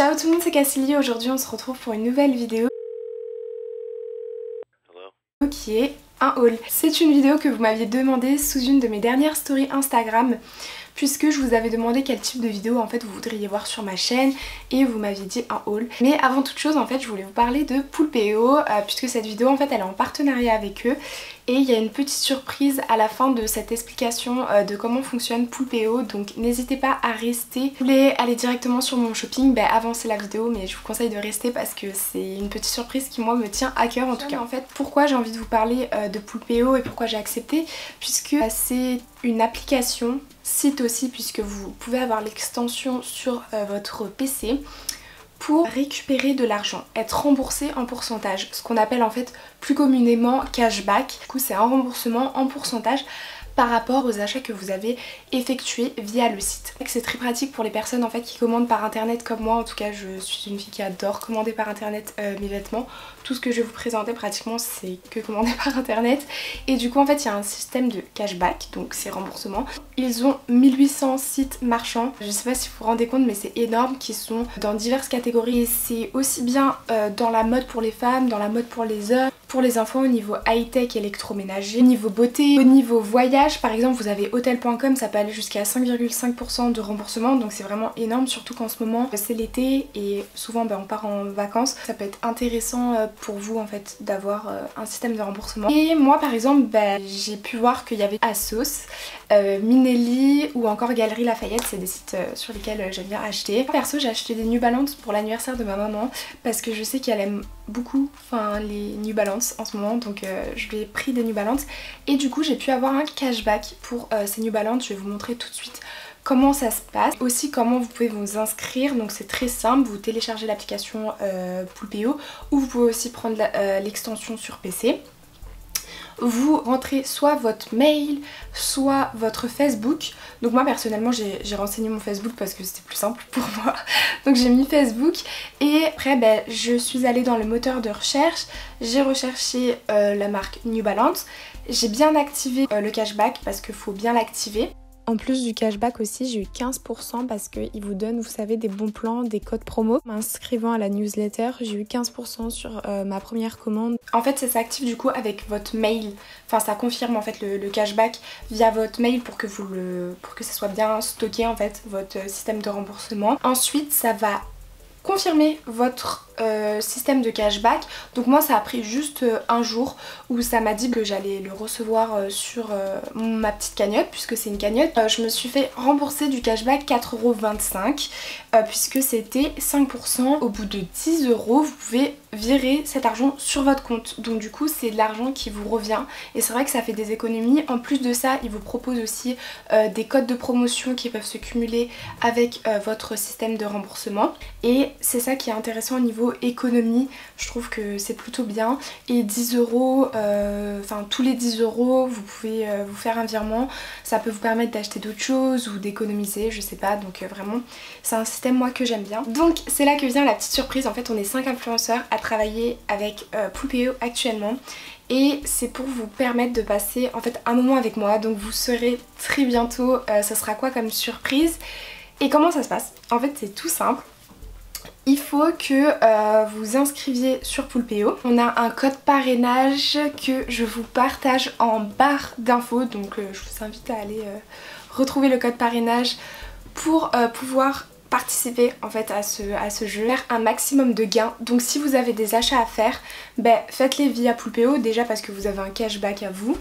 Ciao tout le monde, c'est Cassilie. Aujourd'hui, on se retrouve pour une nouvelle vidéo qui est un haul. C'est une vidéo que vous m'aviez demandé sous une de mes dernières stories Instagram puisque je vous avais demandé quel type de vidéo en fait vous voudriez voir sur ma chaîne et vous m'aviez dit un haul. Mais avant toute chose en fait je voulais vous parler de Poulpeo euh, puisque cette vidéo en fait elle est en partenariat avec eux et il y a une petite surprise à la fin de cette explication euh, de comment fonctionne Poulpeo donc n'hésitez pas à rester. Vous voulez aller directement sur mon shopping, ben avancez la vidéo mais je vous conseille de rester parce que c'est une petite surprise qui moi me tient à cœur en tout cas. En fait pourquoi j'ai envie de vous parler euh, de Poulpeo et pourquoi j'ai accepté? Puisque c'est une application site aussi puisque vous pouvez avoir l'extension sur euh, votre PC pour récupérer de l'argent, être remboursé en pourcentage, ce qu'on appelle en fait plus communément cashback. Du coup c'est un remboursement en pourcentage par rapport aux achats que vous avez effectués via le site. C'est très pratique pour les personnes en fait qui commandent par internet comme moi, en tout cas je suis une fille qui adore commander par internet euh, mes vêtements. Tout ce que je vais vous présenter pratiquement c'est que commander par internet et du coup en fait il y a un système de cashback donc c'est remboursement. Ils ont 1800 sites marchands, je sais pas si vous vous rendez compte mais c'est énorme qui sont dans diverses catégories et c'est aussi bien euh, dans la mode pour les femmes, dans la mode pour les hommes, pour les enfants au niveau high-tech électroménager, au niveau beauté, au niveau voyage par exemple vous avez hotel.com ça peut aller jusqu'à 5,5% de remboursement donc c'est vraiment énorme surtout qu'en ce moment c'est l'été et souvent ben, on part en vacances. Ça peut être intéressant euh, pour vous en fait d'avoir euh, un système de remboursement. Et moi par exemple ben, j'ai pu voir qu'il y avait Asos, euh, Minelli ou encore Galerie Lafayette c'est des sites sur lesquels j'aime bien acheter. Perso j'ai acheté des New Balance pour l'anniversaire de ma maman parce que je sais qu'elle aime beaucoup les New Balance en ce moment donc je lui ai pris des New Balance. Et du coup j'ai pu avoir un cashback pour ces New Balance. Je vais vous montrer tout de suite comment ça se passe, aussi comment vous pouvez vous inscrire, donc c'est très simple, vous téléchargez l'application euh, Poulpeo ou vous pouvez aussi prendre euh, l'extension sur PC. Vous rentrez soit votre mail, soit votre Facebook. Donc moi personnellement j'ai renseigné mon Facebook parce que c'était plus simple pour moi. Donc j'ai mis Facebook et après ben, je suis allée dans le moteur de recherche. J'ai recherché euh, la marque New Balance. J'ai bien activé le cashback parce qu'il faut bien l'activer. En plus du cashback aussi, j'ai eu 15% parce qu'ils vous donnent, vous savez, des bons plans, des codes promo. M'inscrivant à la newsletter, j'ai eu 15% sur euh, ma première commande. En fait, ça s'active du coup avec votre mail. Enfin, ça confirme en fait le, cashback via votre mail pour que vous le, pour que ça soit bien stocké en fait votre système de remboursement. Ensuite, ça va confirmer votre euh, système de cashback. Donc moi ça a pris juste euh, un jour où ça m'a dit que j'allais le recevoir euh, sur ma petite cagnotte puisque c'est une cagnotte. je me suis fait rembourser du cashback 4,25€ puisque c'était 5%. Au bout de 10 euros vous pouvez virer cet argent sur votre compte. Donc du coup c'est de l'argent qui vous revient et c'est vrai que ça fait des économies. En plus de ça ils vous proposent aussi des codes de promotion qui peuvent se cumuler avec votre système de remboursement et c'est ça qui est intéressant au niveau économie, je trouve que c'est plutôt bien. Et 10 euros, euh, enfin tous les 10 euros, vous pouvez euh, vous faire un virement. Ça peut vous permettre d'acheter d'autres choses ou d'économiser, je sais pas. Donc euh, vraiment, c'est un système moi que j'aime bien. Donc c'est là que vient la petite surprise. En fait, on est 5 influenceurs à travailler avec Poupeo actuellement et c'est pour vous permettre de passer en fait un moment avec moi donc vous saurez très bientôt ce sera quoi comme surprise? Et comment ça se passe? En fait c'est tout simple il faut que euh, vous inscriviez sur Poulpeo. On a un code parrainage que je vous partage en barre d'infos, donc euh, je vous invite à aller euh, retrouver le code parrainage pour pouvoir participer en fait à ce, jeu, faire un maximum de gains. Donc si vous avez des achats à faire, ben, faites-les via Poulpeo déjà parce que vous avez un cashback à vous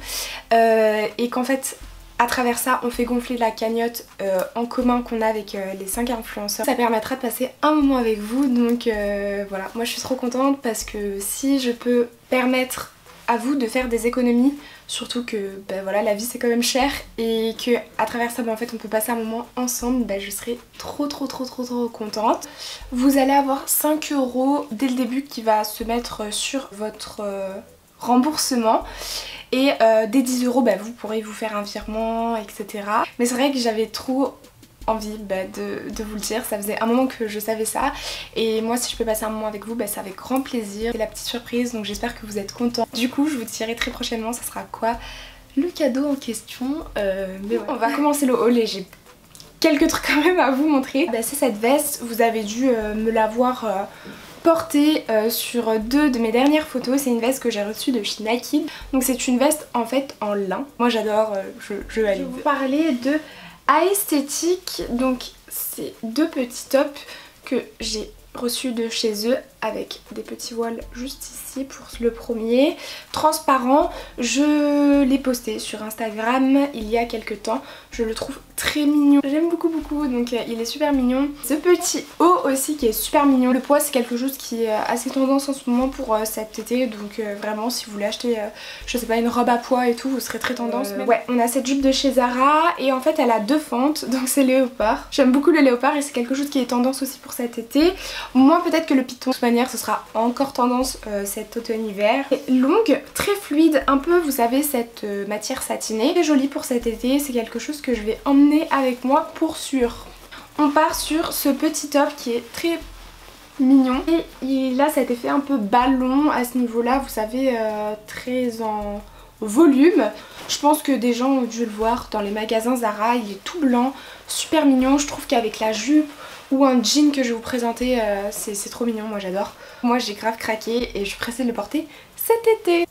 et qu'en fait à travers ça, on fait gonfler la cagnotte euh, en commun qu'on a avec euh, les 5 influenceurs. Ça permettra de passer un moment avec vous. Donc euh, voilà, moi je suis trop contente parce que si je peux permettre à vous de faire des économies, surtout que ben voilà, la vie c'est quand même cher et que à travers ça ben, en fait on peut passer un moment ensemble, ben, je serai trop trop trop trop trop contente. Vous allez avoir 5 euros dès le début qui va se mettre sur votre remboursement et euh, des 10 euros bah, vous pourrez vous faire un virement etc. Mais c'est vrai que j'avais trop envie bah, de, vous le dire, ça faisait un moment que je savais ça et moi si je peux passer un moment avec vous bah, c'est avec grand plaisir. C'est la petite surprise donc j'espère que vous êtes contents. Du coup je vous dirai très prochainement ça sera quoi le cadeau en question. Euh, mais On va commencer le haul et j'ai quelques trucs quand même à vous montrer. Bah, c'est cette veste, vous avez dû euh, me la voir euh, porter euh, sur deux de mes dernières photos. C'est une veste que j'ai reçue de chez Nike. Donc c'est une veste en fait en lin. Moi j'adore, je, je valide. Je vais vous parler de Aesthetic. Donc c'est deux petits tops que j'ai reçus de chez eux avec des petits voiles juste ici pour le premier. Transparent, je l'ai posté sur Instagram il y a quelques temps. Je le trouve très mignon. J'aime beaucoup beaucoup donc euh, il est super mignon. Ce petit haut aussi qui est super mignon. Le poids c'est quelque chose qui est assez tendance en ce moment pour euh, cet été donc euh, vraiment si vous voulez acheter je sais pas une robe à poids et tout vous serez très tendance. Ouais on a cette jupe de chez Zara et en fait elle a deux fentes donc c'est léopard. J'aime beaucoup le léopard et c'est quelque chose qui est tendance aussi pour cet été. Moins peut-être que le ce sera encore tendance euh, cet automne-hiver. Longue, très fluide, un peu vous savez cette euh, matière satinée. Très jolie pour cet été, c'est quelque chose que je vais emmener avec moi pour sûr. On part sur ce petit top qui est très mignon et il a cet effet un peu ballon à ce niveau là, vous savez euh, très en volume. Je pense que des gens ont dû le voir dans les magasins Zara, il est tout blanc, super mignon. Je trouve qu'avec la jupe ou un jean que je vais vous présenter, euh, c'est trop mignon, moi j'adore. Moi j'ai grave craqué et je suis pressée de le porter cet été.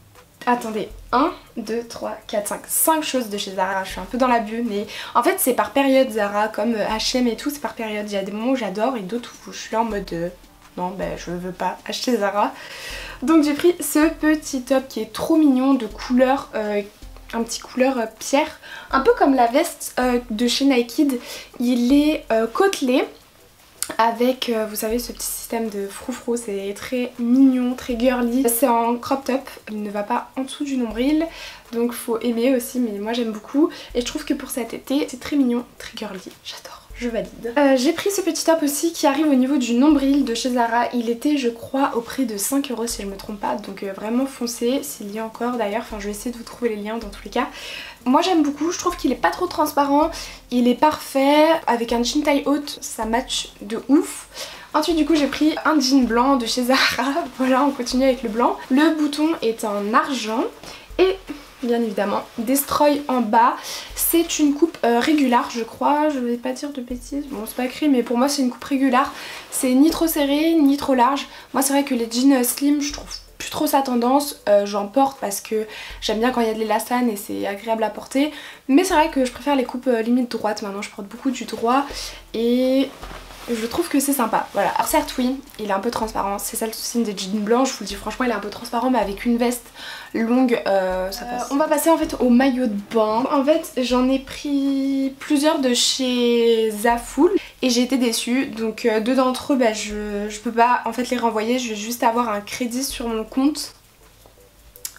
Attendez, 1, 2, 3, 4, 5, 5 choses de chez Zara, je suis un peu dans la bulle mais en fait c'est par période Zara comme H&M et tout, c'est par période, il y a des moments où j'adore et d'autres où je suis là en mode euh, non ben je veux pas acheter Zara. Donc j'ai pris ce petit top qui est trop mignon de couleur euh, un petit couleur pierre, un peu comme la veste de chez Nike, il est côtelé avec, euh, vous savez, ce petit système de froufrou, c'est très mignon, très girly. C'est en crop top, il ne va pas en dessous du nombril, donc faut aimer aussi, mais moi j'aime beaucoup. Et je trouve que pour cet été, c'est très mignon, très girly, j'adore je valide. Euh, j'ai pris ce petit top aussi qui arrive au niveau du nombril de chez. Il était je crois au prix de 5 euros si je me trompe pas. Donc euh, vraiment foncé s'il y a encore d'ailleurs. Enfin je vais essayer de vous trouver les liens dans tous les cas. Moi j'aime beaucoup, je trouve qu'il est pas trop transparent. Il est parfait. Avec un jean taille haute ça match de ouf. Ensuite du coup j'ai pris un jean blanc de chez Zara. voilà on continue avec le blanc. Le bouton est en argent. Et bien évidemment. Destroy en bas. C'est une coupe euh, régulière je crois, je vais pas dire de bêtises, bon c'est pas écrit mais pour moi c'est une coupe régulière. C'est ni trop serré ni trop large. Moi c'est vrai que les jeans slim je trouve plus trop sa tendance, euh, j'en porte parce que j'aime bien quand il y a de l'élastane et c'est agréable à porter. Mais c'est vrai que je préfère les coupes euh, limite droite maintenant, je porte beaucoup du droit et je trouve que c'est sympa. Voilà, alors certes oui, il est un peu transparent, c'est ça le souci des jeans blancs, je vous le dis franchement il est un peu transparent mais avec une veste longue euh, ça passe. Euh, on va passer en fait au maillot de bain. En fait j'en ai pris plusieurs de chez Zafoul et j'ai été déçue donc euh, deux d'entre eux bah, je, je peux pas en fait les renvoyer, je vais juste avoir un crédit sur mon compte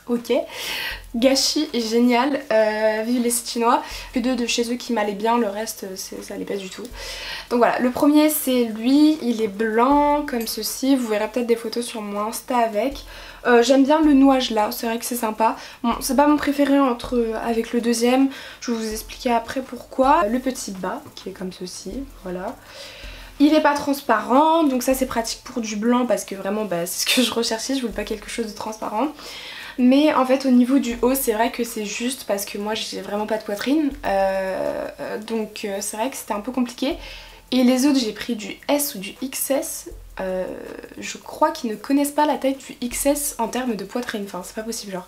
ok. Gâchis est génial, euh, vive les chinois. Que deux de chez eux qui m'allaient bien, le reste ça allait pas du tout. Donc voilà, le premier c'est lui, il est blanc comme ceci, vous verrez peut-être des photos sur mon Insta avec. Euh, j'aime bien le nouage là, c'est vrai que c'est sympa. C'est pas mon préféré entre avec le deuxième, je vais vous expliquer après pourquoi. Le petit bas qui est comme ceci, voilà. Il est pas transparent, donc ça c'est pratique pour du blanc parce que vraiment bah, c'est ce que je recherchais, je voulais pas quelque chose de transparent. Mais en fait au niveau du haut c'est vrai que c'est juste parce que moi j'ai vraiment pas de poitrine. Euh, donc euh, c'est vrai que c'était un peu compliqué. Et les autres j'ai pris du S ou du XS. Euh, je crois qu'ils ne connaissent pas la taille du XS en termes de poitrine. Enfin c'est pas possible genre.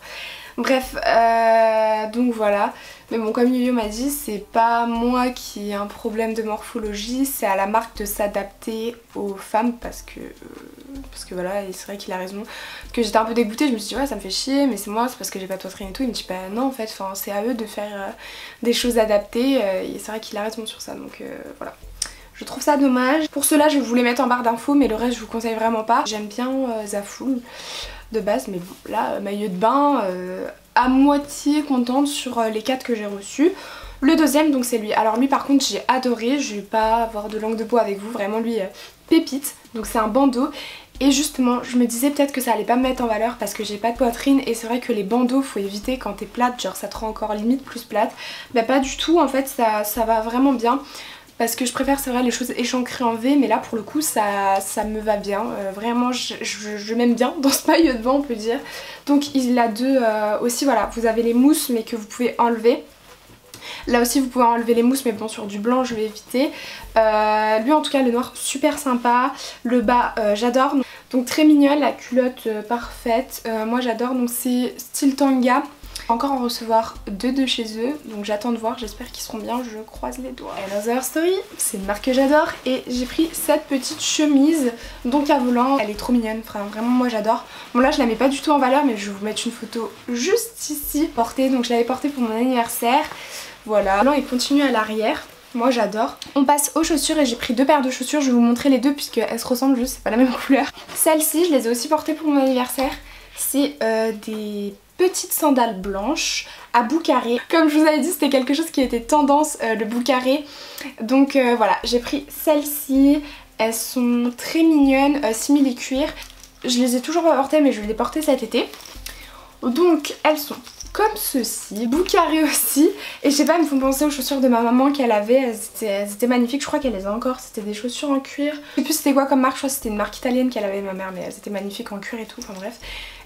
Bref, euh, donc voilà. Mais bon, comme Yoyo m'a dit, c'est pas moi qui ai un problème de morphologie, c'est à la marque de s'adapter aux femmes parce que, parce que voilà, et c'est vrai qu'il a raison. Que j'étais un peu dégoûtée, je me suis dit ouais ça me fait chier, mais c'est moi, c'est parce que j'ai pas de poitrine et tout. Il me dit bah non en fait, c'est à eux de faire euh, des choses adaptées euh, et c'est vrai qu'il a raison sur ça, donc voilà. Je trouve ça dommage. Pour cela, je voulais mettre en barre d'infos, mais le reste, je vous conseille vraiment pas. J'aime bien Zafoul de base, mais bon, là, maillot de bain, euh, à moitié contente sur euh, les 4 que j'ai reçus. Le deuxième, donc c'est lui. Alors lui par contre j'ai adoré, je vais pas avoir de langue de bois avec vous, vraiment lui euh, pépite. Donc c'est un bandeau et justement je me disais peut-être que ça allait pas me mettre en valeur parce que j'ai pas de poitrine et c'est vrai que les bandeaux faut éviter quand t'es plate, genre ça te rend encore limite plus plate. Bah pas du tout en fait ça, ça va vraiment bien parce que je préfère c'est vrai les choses échancrées en V mais là pour le coup ça, ça me va bien euh, vraiment je, m'aime bien dans ce maillot de bain on peut dire donc il a deux euh, aussi voilà vous avez les mousses mais que vous pouvez enlever Là aussi vous pouvez enlever les mousses mais bon sur du blanc je vais éviter. Euh, lui en tout cas le noir super sympa. Le bas j'adore. Donc très mignonne, la culotte parfaite. moi j'adore donc c'est style tanga encore en recevoir deux de chez eux, donc j'attends de voir, j'espère qu'ils seront bien, je croise les doigts. Another Story, c'est une marque que j'adore et j'ai pris cette petite chemise, donc à volant, elle est trop mignonne, enfin, vraiment moi j'adore. Bon là je la mets pas du tout en valeur mais je vais vous mettre une photo juste ici portée, donc je l'avais portée pour mon anniversaire, voilà. Là il continue à l'arrière. Moi j'adore. On passe aux chaussures et j'ai pris deux paires de chaussures. Je vais vous montrer les deux puisqu'elles se ressemblent juste, c'est pas la même couleur. Celles-ci je les ai aussi portées pour mon anniversaire. C'est euh, des petites sandales blanches à bout carré. Comme je vous avais dit, c'était quelque chose qui était tendance, euh, le bout carré. Donc euh, voilà, j'ai pris celles-ci. Elles sont très mignonnes, euh, simili cuir. Je les ai toujours portées, mais je les porter cet été. Donc elles sont comme ceci, bout carré aussi. Et je sais pas, elles me font penser aux chaussures de ma maman qu'elle avait. Elles étaient, magnifiques, je crois qu'elle les a encore. C'était des chaussures en cuir. Je sais plus c'était quoi comme marque, je crois que c'était une marque italienne qu'elle avait ma mère, mais elles étaient magnifiques en cuir et tout. Enfin bref.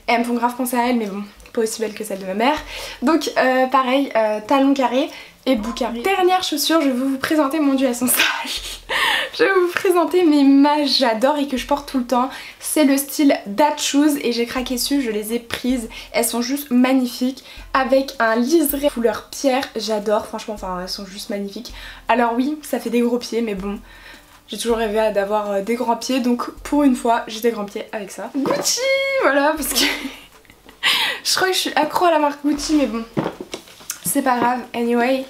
elles me font grave penser à elle, mais bon, pas aussi belle que celle de ma mère. Donc euh, pareil, euh, talon carré et bout carré. Dernière chaussure, je vais vous présenter mon dieu à son stage. je vais vous présenter mes mages j'adore et que je porte tout le temps. C'est le style That Shoes et j'ai craqué dessus, je les ai prises. Elles sont juste magnifiques avec un liseré couleur pierre. J'adore, franchement, enfin elles sont juste magnifiques. Alors oui, ça fait des gros pieds mais bon... J'ai toujours rêvé d'avoir euh, des grands pieds donc pour une fois j'ai des grands pieds avec ça. Gucci Voilà parce que je crois que je suis accro à la marque Gucci mais bon c'est pas grave. Anyway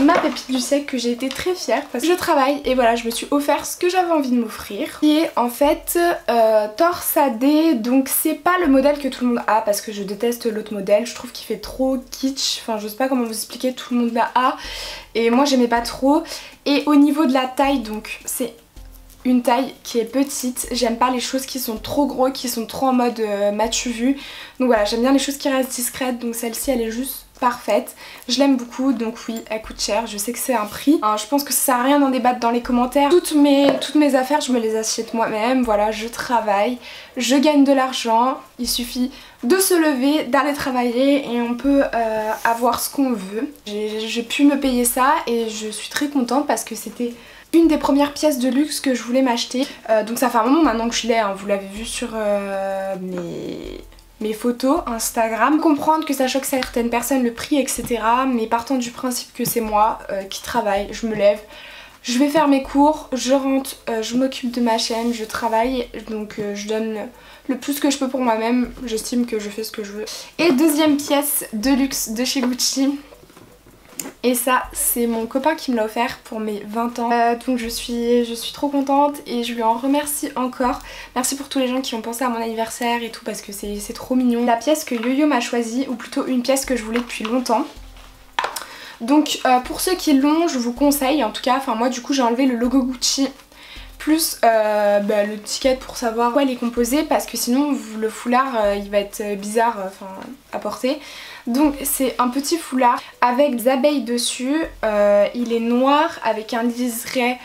ma pépite du siècle que j'ai été très fière parce que je travaille et voilà je me suis offert ce que j'avais envie de m'offrir qui est en fait euh, torsadé donc c'est pas le modèle que tout le monde a parce que je déteste l'autre modèle. Je trouve qu'il fait trop kitsch. Enfin je sais pas comment vous expliquer tout le monde l'a a. Et moi j'aimais pas trop. Et au niveau de la taille donc c'est une taille qui est petite. J'aime pas les choses qui sont trop gros, qui sont trop en mode euh, matu vu. Donc voilà, j'aime bien les choses qui restent discrètes. Donc celle-ci, elle est juste parfaite. Je l'aime beaucoup, donc oui, elle coûte cher. Je sais que c'est un prix. je pense que ça sert à rien d'en débattre dans les commentaires. Toutes mes, toutes mes affaires, je me les achète moi-même. Voilà, je travaille, je gagne de l'argent. Il suffit de se lever, d'aller travailler et on peut euh, avoir ce qu'on veut. J'ai pu me payer ça et je suis très contente parce que c'était une des premières pièces de luxe que je voulais m'acheter. Euh, donc ça fait un moment maintenant que je l'ai, hein. vous l'avez vu sur euh, mes, photos Instagram. Comprendre que ça choque certaines personnes, le prix, etc. Mais partant du principe que c'est moi euh, qui travaille, je me lève, je vais faire mes cours, je rentre, je m'occupe de ma chaîne, je travaille, donc je donne le plus que je peux pour moi-même. J'estime que je fais ce que je veux. Et deuxième pièce de luxe de chez Gucci. Et ça c'est mon copain qui me l'a offert pour mes 20 ans. Euh, donc je suis, je suis trop contente et je lui en remercie encore. Merci pour tous les gens qui ont pensé à mon anniversaire et tout parce que c'est trop mignon. La pièce que Yo-Yo m'a choisie, ou plutôt une pièce que je voulais depuis longtemps. Donc euh, pour ceux qui l'ont, je vous conseille en tout cas, enfin moi du coup j'ai enlevé le logo Gucci plus euh, bah, le ticket pour savoir quoi elle est composée parce que sinon le foulard il va être bizarre à porter. Donc c'est un petit foulard avec des abeilles dessus. Euh, il est noir avec un liseré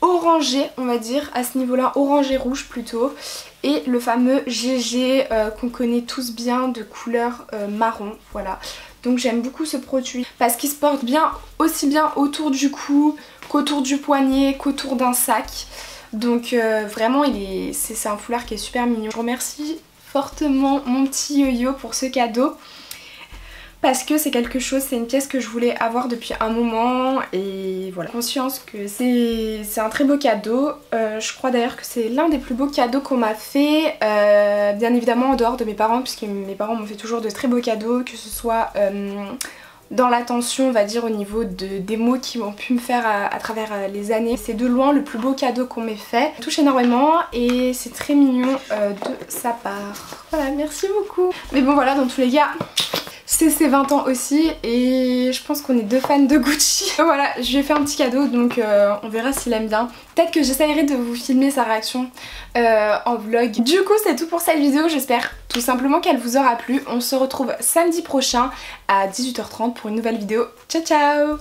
orangé on va dire à ce niveau là, orangé rouge plutôt. Et le fameux GG euh, qu'on connaît tous bien de couleur euh, marron, voilà. Donc j'aime beaucoup ce produit parce qu'il se porte bien aussi bien autour du cou qu'autour du poignet, qu'autour d'un sac. Donc vraiment c'est un foulard qui est super mignon. Je remercie fortement mon petit yo-yo pour ce cadeau parce que c'est quelque chose, c'est une pièce que je voulais avoir depuis un moment et voilà. Conscience que c'est un très beau cadeau. Euh, je crois d'ailleurs que c'est l'un des plus beaux cadeaux qu'on m'a fait, euh, bien évidemment en dehors de mes parents puisque mes parents m'ont fait toujours de très beaux cadeaux, que ce soit euh, dans l'attention on va dire au niveau de, des mots qu'ils ont pu me faire à, travers les années. C'est de loin le plus beau cadeau qu'on m'ait fait. touche énormément et c'est très mignon de sa part. Voilà, merci beaucoup. Mais bon voilà, dans tous les cas, c'est ses 20 ans aussi et je pense qu'on est deux fans de Gucci. voilà, je lui ai fait un petit cadeau donc euh, on verra s'il aime bien. Peut-être que j'essayerai de vous filmer sa réaction euh, en vlog. Du coup c'est tout pour cette vidéo, j'espère tout simplement qu'elle vous aura plu. On se retrouve samedi prochain à 18h30 pour une nouvelle vidéo. Ciao ciao